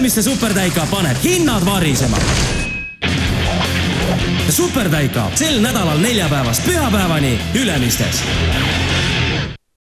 Ülemiste supertäika paneb hinnad varisema. supertäika sel nädalal neljapäevast pühapäevani Ülemistes